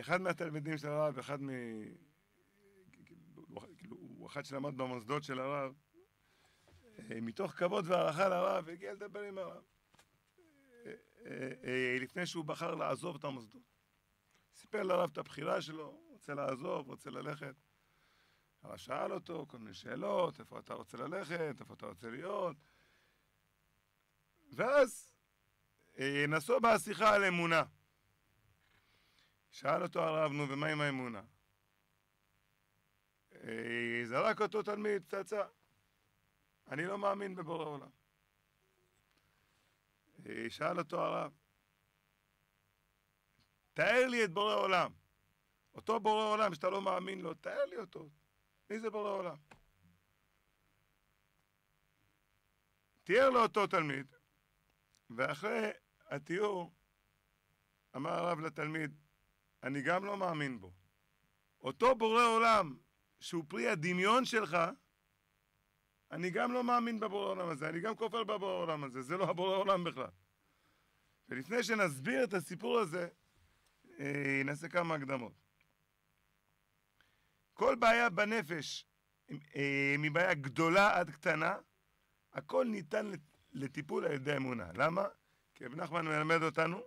אחד מהתלמידים של הרב, אחד מ... כאילו, הוא אחד שלמד במוסדות של הרב, אה, מתוך כבוד והערכה לרב, הגיע לדבר עם הרב. לפני שהוא בחר לעזוב את המוסדות. סיפר לרב את הבחירה שלו, רוצה לעזוב, רוצה ללכת. הרב שאל אותו כל מיני שאלות, איפה אתה רוצה ללכת, איפה אתה רוצה להיות. ואז אה, נסו בשיחה על אמונה. שאל אותו הרב, נו, ומה עם האמונה? אה, זרק אותו תלמיד פצצה. אני לא מאמין בבורא עולם. אה, שאל אותו הרב, תאר לי את בורא עולם. אותו בורא עולם שאתה לא מאמין לו, תאר לי אותו. מי זה בורא עולם? תיאר לו אותו תלמיד, ואחרי התיאור אמר הרב לתלמיד, אני גם לא מאמין בו. אותו בורא עולם שהוא פרי הדמיון שלך, אני גם לא מאמין בבורא עולם הזה, אני גם כופר בבורא עולם הזה, זה לא הבורא עולם בכלל. ולפני שנסביר את הסיפור הזה, אה, נעשה כמה הקדמות. כל בעיה בנפש, אה, מבעיה גדולה עד קטנה, הכל ניתן לטיפול על ידי אמונה. למה? כי רב נחמן מלמד אותנו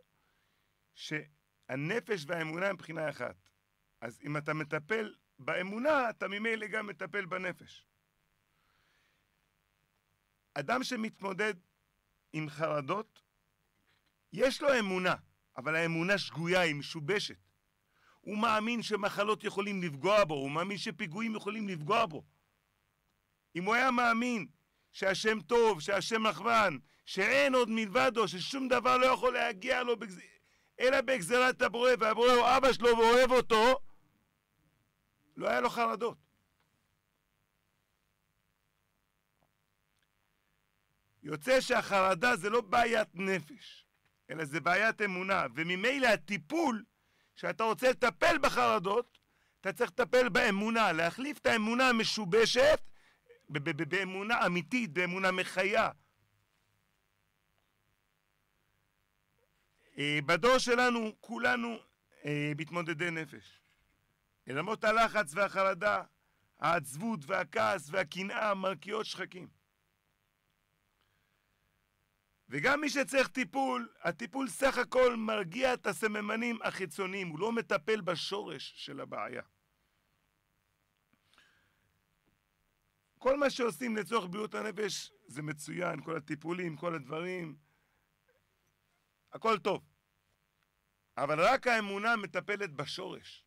שהנפש והאמונה הם מבחינה אחת. אז אם אתה מטפל באמונה, אתה ממילא גם מטפל בנפש. אדם שמתמודד עם חרדות, יש לו אמונה, אבל האמונה שגויה, היא משובשת. הוא מאמין שמחלות יכולים לפגוע בו, הוא מאמין שפיגועים יכולים לפגוע בו. אם הוא היה מאמין שהשם טוב, שהשם מכוון, שאין עוד מלבדו, ששום דבר לא יכול להגיע לו בגז... אלא בגזרת הבורא, והבורא הוא אבא שלו ואוהב אותו, לא היה לו חרדות. יוצא שהחרדה זה לא בעיית נפש, אלא זה בעיית אמונה, וממילא הטיפול, שאתה רוצה לטפל בחרדות, אתה צריך לטפל באמונה, להחליף את האמונה המשובשת באמונה אמיתית, באמונה מחיה. בדור שלנו כולנו אה, מתמודדי נפש. למרות הלחץ והחרדה, העצבות והכעס והקנאה מרקיעות שחקים. וגם מי שצריך טיפול, הטיפול סך הכל מרגיע את הסממנים החיצוניים, הוא לא מטפל בשורש של הבעיה. כל מה שעושים לצורך בריאות הנפש זה מצוין, כל הטיפולים, כל הדברים, הכל טוב. אבל רק האמונה מטפלת בשורש.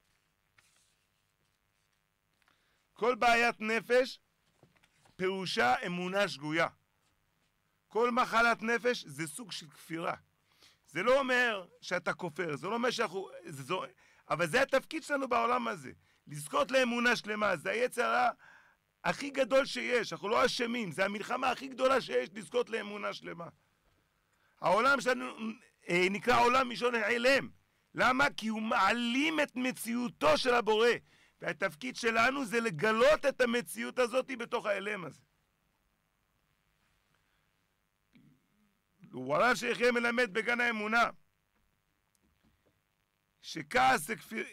כל בעיית נפש פירושה אמונה שגויה. כל מחלת נפש זה סוג של כפירה. זה לא אומר שאתה כופר, זה לא אומר שאנחנו... זה, זו, אבל זה התפקיד שלנו בעולם הזה. לזכות לאמונה שלמה, זה היצר הכי גדול שיש, אנחנו לא אשמים, זה המלחמה הכי גדולה שיש לזכות לאמונה שלמה. העולם שלנו נקרא עולם מלשון העלם. למה? כי הוא מעלים את מציאותו של הבורא. והתפקיד שלנו זה לגלות את המציאות הזאת בתוך ההלם הזה. וואלה שיחיה מלמד בגן האמונה שכעס זה, כפיר...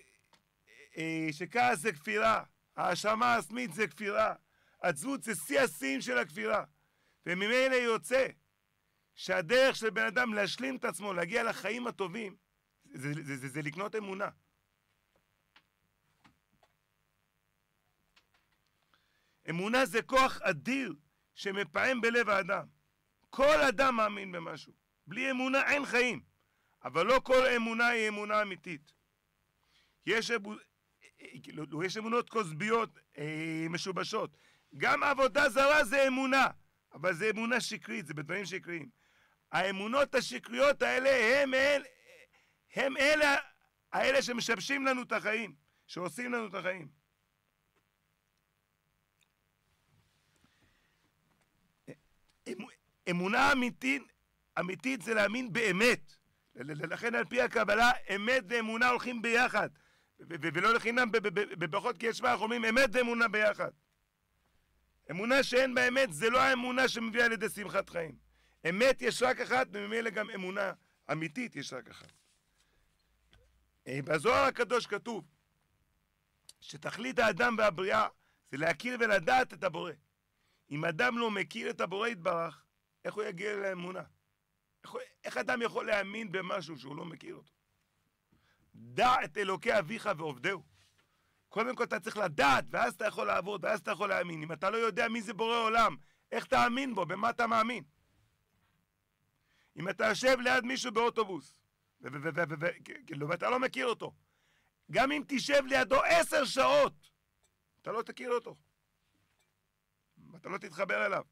אה, שכעס זה כפירה, האשמה העצמית זה כפירה, עצבות זה שיא השיאים של הכפירה. וממילא יוצא שהדרך של בן אדם להשלים את עצמו, להגיע לחיים הטובים, זה, זה, זה, זה, לקנות אמונה. אמונה זה כוח אדיר שמפעם בלב האדם. כל אדם מאמין במשהו. בלי אמונה אין חיים. אבל לא כל אמונה היא אמונה אמיתית. יש, אבו... כאילו, יש אמונות כוסביות אה, משובשות. גם עבודה זרה זה אמונה, אבל זה אמונה שקרית, זה בדברים שקריים. האמונות השקריות האלה הם, אל, הם אלה, האלה שמשבשים לנו את החיים, שעושים לנו את החיים. אמונה אמיתית, אמיתית זה להאמין באמת. לכן על פי הקבלה, אמת ואמונה הולכים ביחד. ולא לחינם בברכות כי יש אנחנו אומרים אמת ואמונה ביחד. אמונה שאין בה אמת זה לא האמונה שמביאה לידי שמחת חיים. אמת יש רק אחת, וממילא גם אמונה אמיתית יש רק אחת. אה, בזוהר הקדוש כתוב שתכלית האדם והבריאה זה להכיר ולדעת את הבורא. אם אדם לא מכיר את הבורא יתברך, איך הוא יגיע לאמונה? איך, איך אדם יכול להאמין במשהו שהוא לא מכיר אותו? דע את אלוקי אביך ועובדהו. קודם כל אתה צריך לדעת, ואז אתה יכול לעבוד, ואז אתה יכול להאמין. אם אתה לא יודע מי זה בורא עולם, איך תאמין בו? במה אתה מאמין? אם אתה יושב ליד מישהו באוטובוס, כאילו, ואתה לא מכיר אותו, גם אם תשב לידו עשר שעות, אתה לא תכיר אותו. אתה לא תתחבר אליו.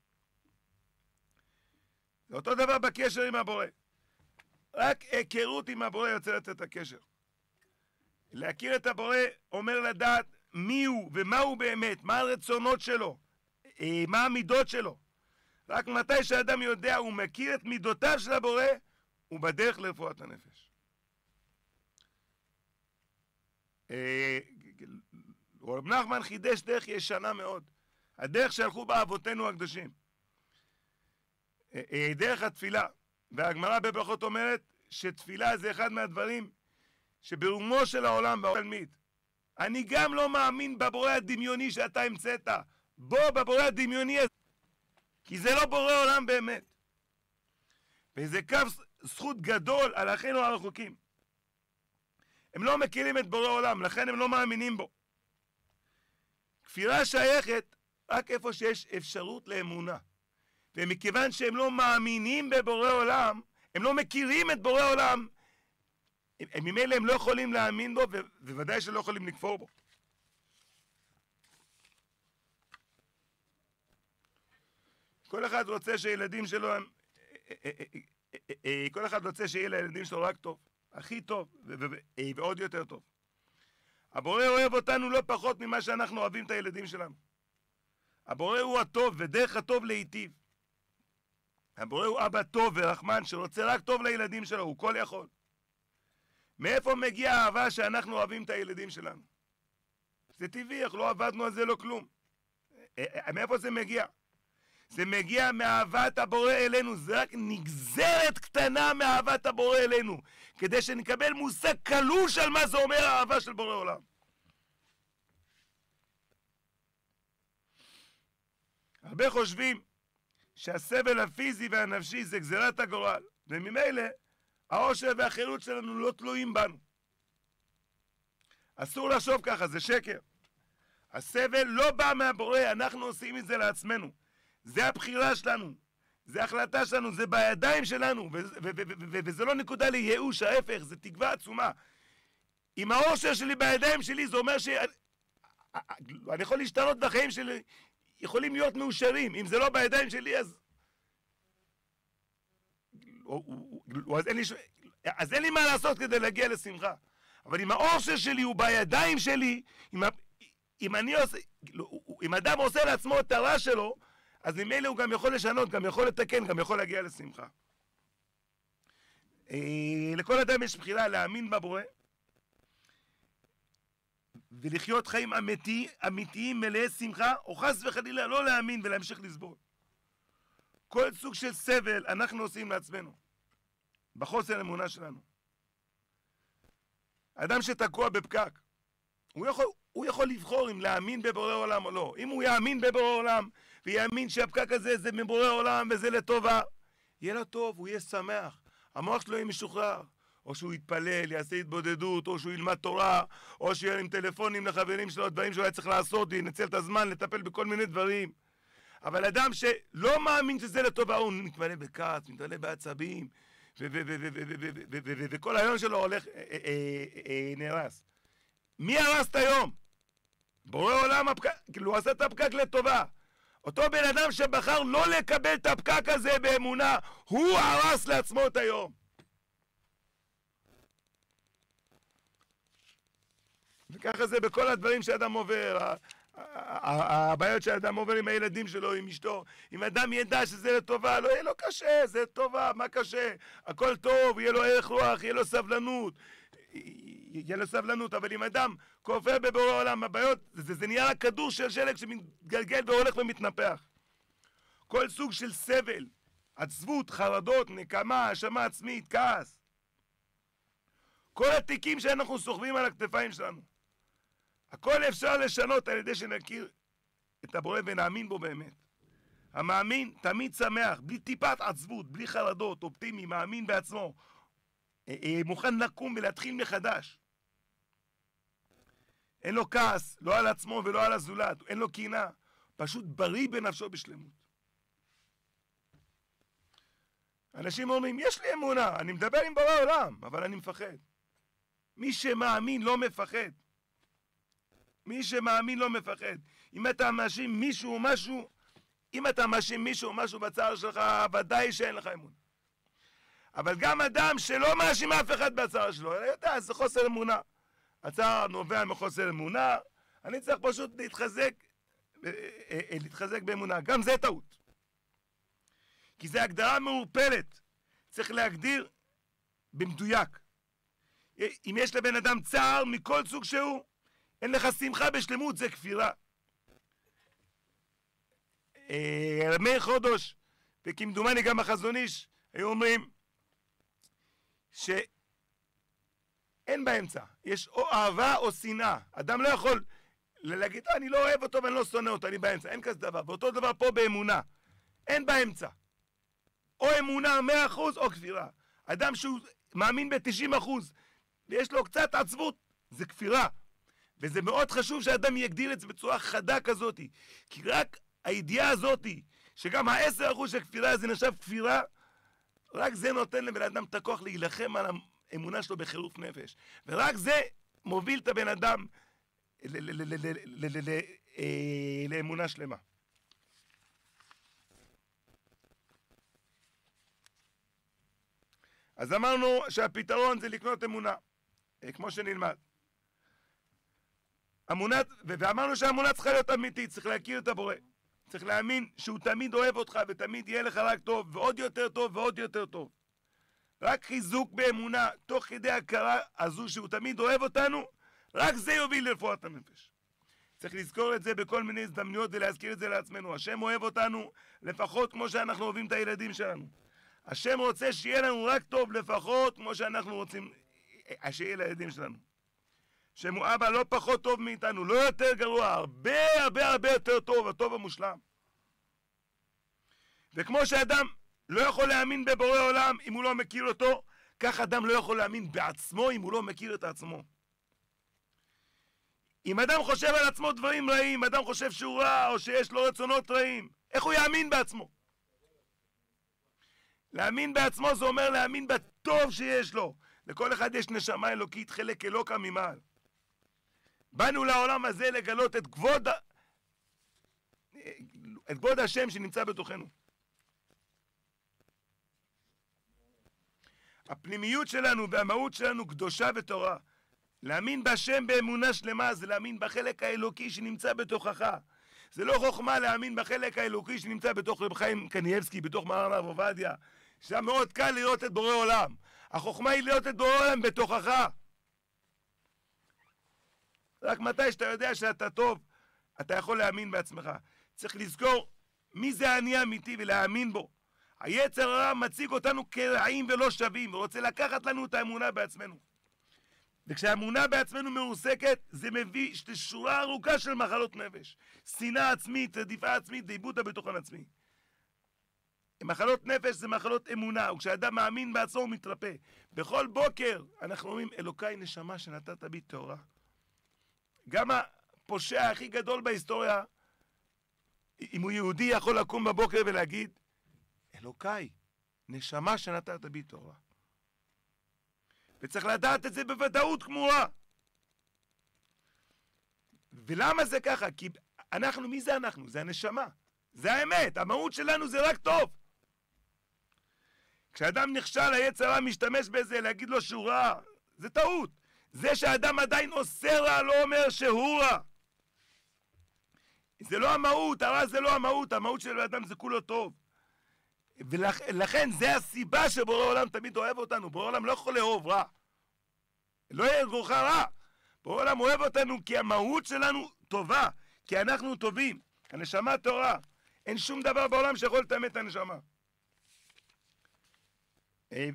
זה אותו דבר בקשר עם הבורא. רק היכרות עם הבורא יוצרת את הקשר. להכיר את הבורא אומר לדעת מי הוא ומה הוא באמת, מה הרצונות שלו, אה, מה המידות שלו. רק מתי שאדם יודע, הוא מכיר את מידותיו של הבורא, הוא בדרך לרפואת הנפש. אה, רב נחמן חידש דרך ישנה מאוד, הדרך שהלכו בה אבותינו הקדושים. אה, דרך התפילה, והגמרא בברכות אומרת שתפילה זה אחד מהדברים שברומו של העולם והתלמיד. אני גם לא מאמין בבורא הדמיוני שאתה המצאת. בוא בבורא הדמיוני הזה. כי זה לא בורא עולם באמת. וזה קו זכות גדול על אחינו הרחוקים. הם לא מכירים את בורא עולם, לכן הם לא מאמינים בו. כפירה שייכת רק איפה שיש אפשרות לאמונה. ומכיוון שהם לא מאמינים בבורא עולם, הם לא מכירים את בורא עולם, ממילא הם לא יכולים להאמין בו, ובוודאי שלא יכולים לכפור בו. כל אחד רוצה שילדים שלו, כל אחד רוצה שיהיה לילדים שלו רק טוב, הכי טוב, ועוד יותר טוב. הבורא אוהב אותנו לא פחות ממה שאנחנו אוהבים את הילדים שלנו. הבורא הוא הטוב, ודרך הטוב להיטיב. הבורא הוא אבא טוב ורחמן שרוצה רק טוב לילדים שלו, הוא כל יכול. מאיפה מגיעה האהבה שאנחנו אוהבים את הילדים שלנו? זה טבעי, איך לא עבדנו על זה לא כלום. אה, אה, מאיפה זה מגיע? זה מגיע מאהבת הבורא אלינו, זה רק נגזרת קטנה מאהבת הבורא אלינו, כדי שנקבל מושג קלוש על מה זה אומר האהבה של בורא עולם. הרבה חושבים שהסבל הפיזי והנפשי זה גזירת הגורל, וממילא העושר והחירות שלנו לא תלויים בנו. אסור לחשוב ככה, זה שקר. הסבל לא בא מהבורא, אנחנו עושים את זה לעצמנו. זה הבחירה שלנו, זה החלטה שלנו, זה בידיים שלנו, וזה לא נקודה לייאוש, ההפך, זה תקווה עצומה. אם העושר שלי בידיים שלי, זה אומר שאני יכול להשתנות בחיים שלי, יכולים להיות מאושרים. אם זה לא בידיים שלי, אז... אז אין לי, אז אין לי מה לעשות כדי להגיע לשמחה. אבל אם העושר שלי הוא בידיים שלי, אם, אם אני עושה, אם אדם עושה לעצמו את הרע שלו, אז ממילא הוא גם יכול לשנות, גם יכול לתקן, גם יכול להגיע לשמחה. אה, לכל אדם יש בחירה להאמין בבורא ולחיות חיים אמיתי, אמיתיים מלאי שמחה, או חס וחלילה לא להאמין ולהמשיך לסבול. כל סוג של סבל אנחנו עושים לעצמנו, בחוסר אמונה שלנו. אדם שתקוע בפקק, הוא יכול, הוא יכול לבחור אם להאמין בבורא עולם או לא. אם הוא יאמין בבורא עולם, ויאמין שהפקק הזה זה מבורא עולם וזה לטובה, יהיה לו טוב, הוא יהיה שמח. המוח שלו יהיה משוחרר. או שהוא יתפלל, יעשה התבודדות, או שהוא ילמד תורה, או שיהיה עם טלפונים לחברים שלו, דברים שהוא היה צריך לעשות, ינצל את הזמן לטפל בכל מיני דברים. אבל אדם שלא מאמין שזה לטובה, הוא מתמלא בכעס, מתמלא בעצבים, וכל היום שלו הולך, נהרס. מי הרס את היום? בורא עולם, כאילו הוא עשה את הפקק לטובה. אותו בן אדם שבחר לא לקבל את הפקק הזה באמונה, הוא הרס לעצמו את היום. וככה זה בכל הדברים שאדם עובר, הבעיות שאדם עובר עם הילדים שלו, עם אשתו. אם אדם ידע שזה לטובה, לא יהיה לו קשה, זה טובה, מה קשה? הכל טוב, יהיה לו ערך רוח, יהיה לו סבלנות. יהיה לו סבלנות, אבל אם אדם כופר בבורא עולם, הבעיות, זה, זה נהיה כדור של שלג שמתגלגל והולך ומתנפח. כל סוג של סבל, עצבות, חרדות, נקמה, האשמה עצמית, כעס. כל התיקים שאנחנו סוחבים על הכתפיים שלנו. הכל אפשר לשנות על ידי שנכיר את הבורא ונאמין בו באמת. המאמין תמיד שמח, בלי טיפת עצבות, בלי חרדות, אופטימי, מאמין בעצמו, אה, אה, מוכן לקום ולהתחיל מחדש. אין לו כעס, לא על עצמו ולא על הזולת, אין לו קינה, פשוט בריא בנפשו בשלמות. אנשים אומרים, יש לי אמונה, אני מדבר עם בורא עולם, אבל אני מפחד. מי שמאמין לא מפחד. מי שמאמין לא מפחד. אם אתה מאשים מישהו או משהו, אם אתה מאשים מישהו או משהו בצער שלך, ודאי שאין לך אמונה. אבל גם אדם שלא מאשים אף אחד בצער שלו, אלא יודע, זה חוסר אמונה. הצער נובע מחוסר אמונה, אני צריך פשוט להתחזק, אה, אה, אה, להתחזק באמונה. גם זה טעות. כי זו הגדרה מעורפלת. צריך להגדיר במדויק. אם יש לבן אדם צער מכל סוג שהוא, אין לך שמחה בשלמות, זה כפירה. מאיר חודש, וכמדומני גם החזון איש, היו אומרים שאין באמצע, יש או אהבה או שנאה. אדם לא יכול להגיד, אני לא אוהב אותו ואני לא שונא אותו, אני באמצע, אין כזה דבר. ואותו דבר פה באמונה, אין באמצע. או אמונה מאה אחוז או כפירה. אדם שהוא מאמין ב-90 אחוז ויש לו קצת עצבות, זה כפירה. וזה מאוד חשוב שאדם יגדיר את זה בצורה חדה כזאת. כי רק הידיעה הזאת, שגם ה-10 אחוז של כפירה זה נחשב כפירה, רק זה נותן לבן אדם את הכוח להילחם על האמונה שלו בחירוף נפש. ורק זה מוביל את הבן אדם לאמונה שלמה. אז אמרנו שהפתרון זה לקנות אמונה, אה, כמו שנלמד. אמונה, ואמרנו שהאמונה צריכה להיות אמיתית, צריך להכיר את הבורא. צריך להאמין שהוא תמיד אוהב אותך ותמיד יהיה לך רק טוב, ועוד יותר טוב ועוד יותר טוב. רק חיזוק באמונה, תוך כדי הכרה הזו שהוא תמיד אוהב אותנו, רק זה יוביל לרפואת הנפש. צריך לזכור את זה בכל מיני הזדמנויות ולהזכיר את זה לעצמנו. השם אוהב אותנו לפחות כמו שאנחנו אוהבים את הילדים שלנו. השם רוצה שיהיה לנו רק טוב לפחות כמו שאנחנו רוצים אה, שיהיה לילדים שלנו. שם הוא אבא לא פחות טוב מאיתנו, לא יותר גרוע, הרבה הרבה הרבה יותר טוב, הטוב המושלם. וכמו שאדם לא יכול להאמין בבורא עולם אם הוא לא מכיר אותו, כך אדם לא יכול להאמין בעצמו אם הוא לא מכיר את עצמו. אם אדם חושב על עצמו דברים רעים, אדם חושב שהוא רע או שיש לו רצונות רעים, איך הוא יאמין בעצמו? להאמין בעצמו זה אומר להאמין בטוב שיש לו. לכל אחד יש נשמה אלוקית, חלק אלוקה ממעל. באנו לעולם הזה לגלות את כבוד, את כבוד השם שנמצא בתוכנו. הפנימיות שלנו והמהות שלנו קדושה וטהורה. להאמין בהשם באמונה שלמה זה להאמין בחלק האלוקי שנמצא בתוכך. זה לא חוכמה להאמין בחלק האלוקי שנמצא בתוך רב חיים קניאבסקי, בתוך מרן הרב עובדיה. שהיה מאוד קל לראות את בורא עולם. החוכמה היא לראות את בורא עולם בתוכך. רק מתי שאתה יודע שאתה טוב, אתה יכול להאמין בעצמך. צריך לזכור מי זה האני האמיתי ולהאמין בו. היצר הרע מציג אותנו כרעים ולא שווים, ורוצה לקחת לנו את האמונה בעצמנו. וכשהאמונה בעצמנו מרוסקת, זה מביא שורה ארוכה של מחלות נפש. שנאה עצמית, רדיפה עצמית, ואיבוד הביטחון עצמי. מחלות נפש זה מחלות אמונה, וכשאדם מאמין בעצמו הוא מתרפא. בכל בוקר אנחנו אומרים, אלוקיי נשמה שנתת בי טהורה. גם הפושע הכי גדול בהיסטוריה, אם הוא יהודי, יכול לקום בבוקר ולהגיד, אלוקיי, נשמה שנתת בי טהורה. וצריך לדעת את זה בוודאות גמורה. ולמה זה ככה? כי אנחנו, מי זה אנחנו? זה הנשמה. זה האמת, המהות שלנו זה רק טוב. כשאדם נכשל, היצר הרע משתמש בזה להגיד לו שהוא רע. זה טעות. זה שאדם עדיין עושה רע לא אומר שהוא רע. זה לא המהות, הרע זה לא המהות, המהות של האדם זה כולו טוב. ולכן זה הסיבה שבורא עולם תמיד אוהב אותנו. בורא עולם לא יכול לאהוב רע. לא יהיה גורך רע. בורא עולם אוהב אותנו כי המהות שלנו טובה, כי אנחנו טובים. הנשמה טהורה. אין שום דבר בעולם שיכול לטמא את הנשמה. אה,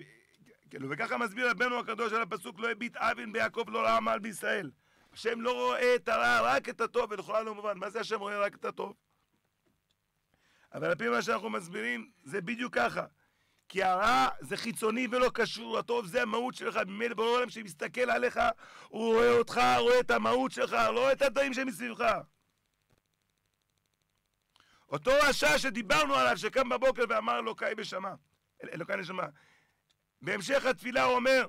כאילו, וככה מסביר רבנו הקדוש על הפסוק לא הביט אבין ביעקב לא ראה מעל בישראל. השם לא רואה את הרע, רק את הטוב, ולכאורה לא מובן. מה זה השם רואה רק את הטוב? אבל על פי מה שאנחנו מסבירים, זה בדיוק ככה. כי הרע זה חיצוני ולא קשור, הטוב זה המהות שלך, ממילא ברור העולם שמסתכל עליך, הוא רואה אותך, רואה את המהות שלך, לא את הדברים שמסביבך. אותו רשע שדיברנו עליו, שקם בבוקר ואמר אלוקיי בשמה, אלוקיי נשמה. בהמשך התפילה הוא אומר,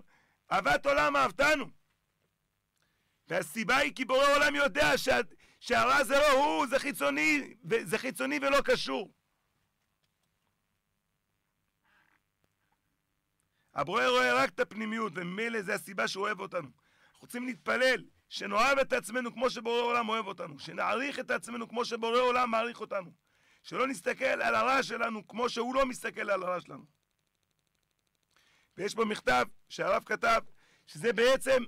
אהבת עולם אהבתנו. והסיבה היא כי בורא עולם יודע שה, שהרע זה לא הוא, זה חיצוני, זה חיצוני ולא קשור. הבורא רואה רק את הפנימיות, וממילא זה הסיבה שהוא אוהב אותנו. אנחנו רוצים להתפלל, שנאהב את עצמנו כמו שבורא עולם אוהב אותנו, שנעריך את עצמנו כמו שבורא עולם מעריך אותנו, שלא נסתכל על הרע שלנו כמו שהוא לא מסתכל על הרע שלנו. ויש פה מכתב שהרב כתב, שזה בעצם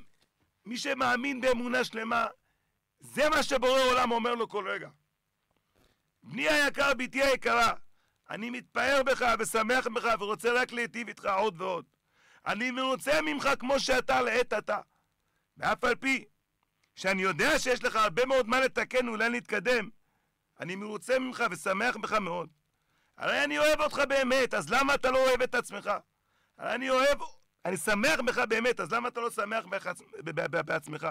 מי שמאמין באמונה שלמה, זה מה שבורא עולם אומר לו כל רגע. בני היקר, בתי היקרה, אני מתפאר בך ושמח בך ורוצה רק להיטיב איתך עוד ועוד. אני מרוצה ממך כמו שאתה לעת עתה. ואף על פי שאני יודע שיש לך הרבה מאוד מה לתקן ולאן להתקדם, אני מרוצה ממך ושמח בך מאוד. הרי אני אוהב אותך באמת, אז למה אתה לא אוהב את עצמך? הרי אני אוהב, אני שמח בך באמת, אז למה אתה לא שמח בעצמך?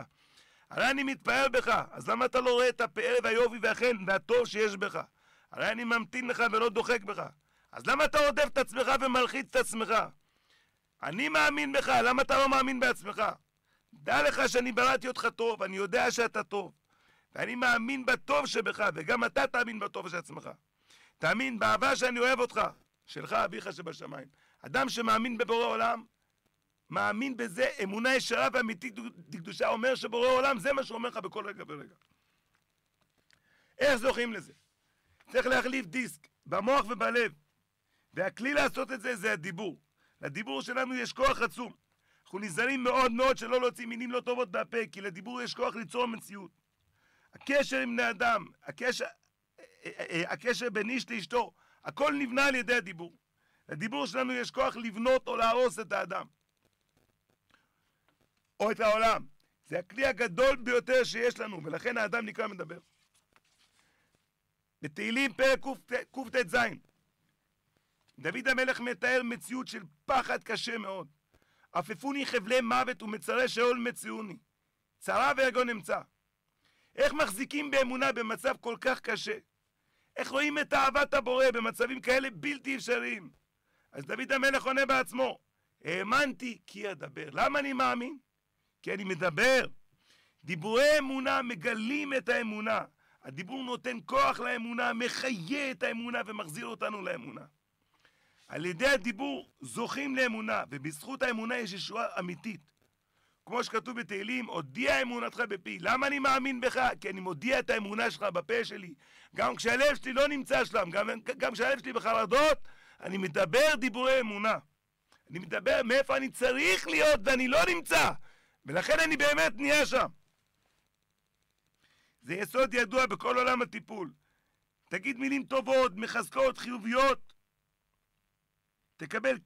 הרי אני מתפאר בך, אז למה אתה לא רואה את הפאר והיופי והחן והטוב שיש בך? הרי אני ממתין לך ולא דוחק בך. אז למה אתה רודף את עצמך ומלחיץ את עצמך? אני מאמין בך, למה אתה לא מאמין בעצמך? דע לך שאני בראתי אותך טוב, אני יודע שאתה טוב. ואני מאמין בטוב שבך, וגם אתה תאמין בטוב של עצמך. תאמין באהבה שאני אוהב אותך, שלך אביך שבשמיים. אדם שמאמין בבורא עולם, מאמין בזה, אמונה ישרה ואמיתית קדושה, אומר שבורא עולם זה מה שאומר לך בכל רגע ורגע. איך זוכים לזה? צריך להחליף דיסק במוח ובלב. והכלי לעשות את זה זה הדיבור. לדיבור שלנו יש כוח עצום. אנחנו נזהרים מאוד מאוד שלא להוציא מילים לא טובות מהפה, כי לדיבור יש כוח ליצור מציאות. הקשר עם בני אדם, הקשר, הקשר בין איש לאשתו, הכל נבנה על ידי הדיבור. לדיבור שלנו יש כוח לבנות או להרוס את האדם. או את העולם. זה הכלי הגדול ביותר שיש לנו, ולכן האדם נקרא מדבר. בתהילים פרק קט"ז דוד המלך מתאר מציאות של פחד קשה מאוד. עפפוני חבלי מוות ומצרי שאול מציאוני. צרה ויגון אמצא. איך מחזיקים באמונה במצב כל כך קשה? איך רואים את אהבת הבורא במצבים כאלה בלתי אפשריים? אז דוד המלך עונה בעצמו, האמנתי כי אדבר. למה אני מאמין? כי אני מדבר. דיבורי אמונה מגלים את האמונה. הדיבור נותן כוח לאמונה, מחיה את האמונה ומחזיר אותנו לאמונה. על ידי הדיבור זוכים לאמונה, ובזכות האמונה יש ישועה אמיתית. כמו שכתוב בתהילים, הודיע אמונתך בפי. למה אני מאמין בך? כי אני מודיע את האמונה שלך בפה שלי. גם כשהלב שלי לא נמצא שם, גם, גם כשהלב שלי בחרדות, אני מדבר דיבורי אמונה. אני מדבר מאיפה אני צריך להיות ואני לא נמצא. ולכן אני באמת נהיה שם. זה יסוד ידוע בכל עולם הטיפול. תגיד מילים טובות, מחזקות, חיוביות. תקבל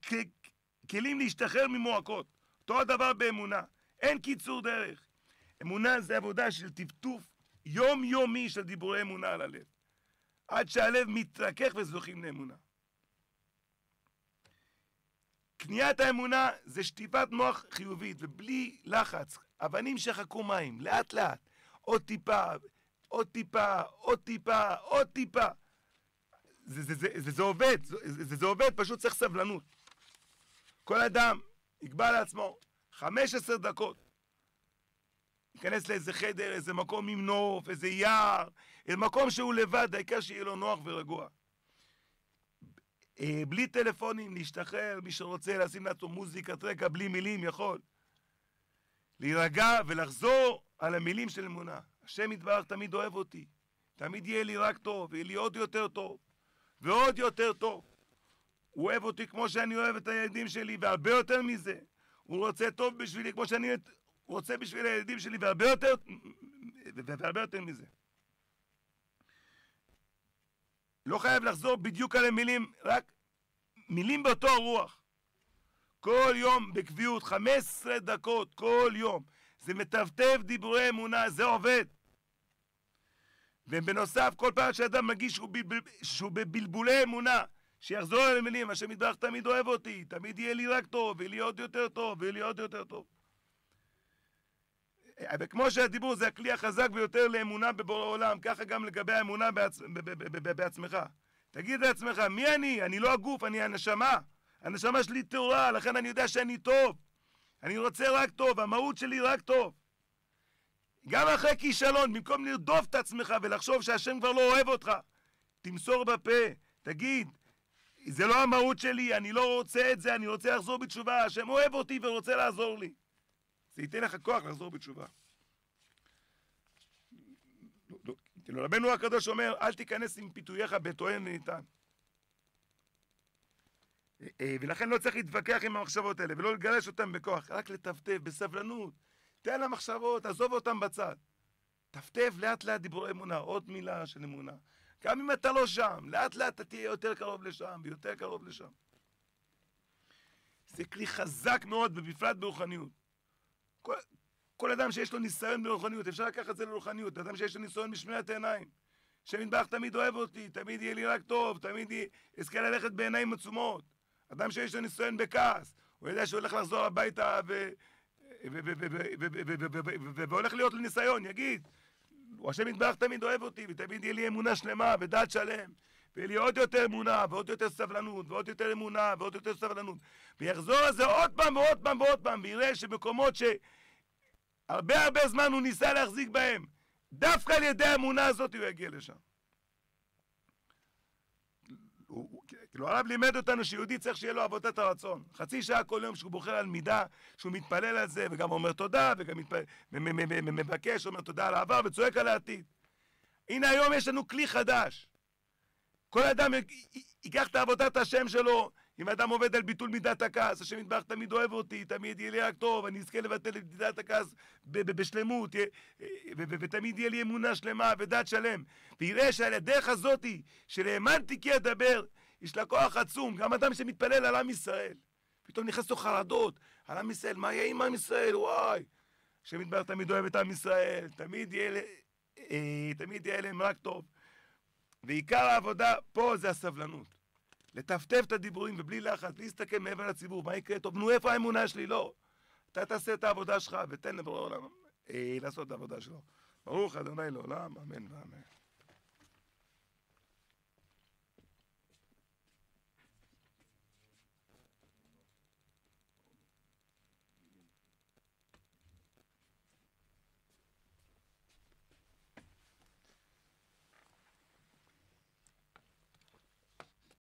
כלים להשתחרר ממועקות. אותו הדבר באמונה. אין קיצור דרך. אמונה זה עבודה של טפטוף יומיומי של דיבורי אמונה על הלב. עד שהלב מתרכך וזוכים לאמונה. קניית האמונה זה שטיפת מוח חיובית ובלי לחץ. אבנים שחקו מים, לאט לאט. עוד טיפה, עוד טיפה, עוד טיפה, עוד טיפה. זה, זה, זה, זה, זה עובד, זה, זה, זה עובד, פשוט צריך סבלנות. כל אדם יקבע לעצמו 15 דקות. ייכנס לאיזה חדר, איזה מקום עם נוף, איזה יער, איזה מקום שהוא לבד, העיקר שיהיה לו נוח ורגוע. אה, בלי טלפונים, להשתחרר, מי שרוצה לשים לעצמו מוזיקת רקע בלי מילים יכול. להירגע ולחזור על המילים של אמונה. השם יתברך תמיד אוהב אותי, תמיד יהיה לי רק טוב, יהיה לי עוד יותר טוב, ועוד יותר טוב. הוא אוהב אותי כמו שאני אוהב את הילדים שלי, והרבה יותר מזה. הוא רוצה טוב בשבילי כמו שאני רוצה בשביל הילדים שלי, והרבה יותר, והרבה יותר מזה. לא חייב לחזור בדיוק על המילים, רק מילים באותו הרוח. כל יום בקביעות, 15 דקות, כל יום. זה מטפטף דיבורי אמונה, זה עובד. ובנוסף, כל פעם שאדם מגיש שהוא, בבל... שהוא בבלבולי אמונה, שיחזור על המילים, השם יתברך תמיד אוהב אותי, תמיד יהיה לי רק טוב, ויהיה לי עוד יותר טוב, ויהיה לי עוד יותר טוב. וכמו שהדיבור זה הכלי החזק ביותר לאמונה בבורא עולם, ככה גם לגבי האמונה בעצ... בעצמך. תגיד לעצמך, מי אני? אני לא הגוף, אני הנשמה. הנשמה שלי טהורה, לכן אני יודע שאני טוב. אני רוצה רק טוב, המהות שלי רק טוב. גם אחרי כישלון, במקום לרדוף את עצמך ולחשוב שהשם כבר לא אוהב אותך, תמסור בפה, תגיד, זה לא המהות שלי, אני לא רוצה את זה, אני רוצה לחזור בתשובה, השם אוהב אותי ורוצה לעזור לי. זה ייתן לך כוח לחזור בתשובה. רבנו הקדוש אומר, אל תיכנס עם פיתוייך בטוען וניתן. אה, ולכן לא צריך להתווכח עם המחשבות האלה, ולא לגרש אותן בכוח, רק לטפטף בסבלנות. תן למחשבות, עזוב אותן בצד. טפטף לאט לאט דיבורי אמונה, עוד מילה של אמונה. גם אם אתה לא שם, לאט לאט אתה תהיה יותר קרוב לשם ויותר קרוב לשם. זה כלי חזק מאוד, ובפרט ברוחניות. כל, כל אדם שיש לו ניסיון ברוחניות, אפשר לקחת את זה לרוחניות. אדם שיש לו ניסיון בשמיעת העיניים. שמטבח תמיד אוהב אותי, תמיד יהיה לי רק טוב, תמיד אזכה ללכת בעיניים עצומות. אדם שיש לו ניסיון בכעס, הוא יודע שהוא הולך לחזור הביתה והולך להיות לניסיון, יגיד, השם יתברך תמיד אוהב אותי, ותמיד יהיה לי אמונה שלמה ודעת שלם, ויהיה לי עוד יותר אמונה, ועוד יותר סבלנות, ועוד יותר אמונה, ועוד יותר סבלנות. ויחזור על זה עוד פעם ועוד פעם ועוד פעם, ויראה שמקומות שהרבה הרבה זמן הוא ניסה להחזיק בהם, דווקא על ידי האמונה הזאת הוא יגיע לשם. כאילו הרב לימד אותנו שיהודי צריך שיהיה לו עבודת הרצון. חצי שעה כל יום שהוא בוחר על מידה, שהוא מתפלל על זה, וגם אומר תודה, וגם מתפלל, מבקש, אומר תודה על העבר, וצועק על העתיד. הנה היום יש לנו כלי חדש. כל אדם ייקח את עבודת השם שלו, אם אדם עובד על ביטול מידת הכעס, השם יתברך תמיד אוהב אותי, תמיד יהיה לי רק טוב, אני אזכה לבטל את מידת הכעס בשלמות, ותמיד יהיה לי אמונה שלמה ודת שלם. ויראה שעל הדרך הזאתי, של האמנתי כי אדבר, יש לה כוח עצום, גם אדם שמתפלל על עם ישראל. פתאום נכנס לו חרדות, על עם ישראל, מה יהיה עם עם ישראל, וואי. השם יתברך תמיד אוהב את עם ישראל, תמיד יהיה, אה, תמיד יהיה להם רק טוב. ועיקר העבודה פה זה הסבלנות. לטפטף את הדיבורים ובלי לחץ, להסתכל מעבר לציבור, מה יקרה טוב, נו איפה האמונה שלי? לא. אתה תעשה את העבודה שלך ותן לבורא העולם אה, לעשות את העבודה שלו. ברוך ה' לעולם, אמן ואמן.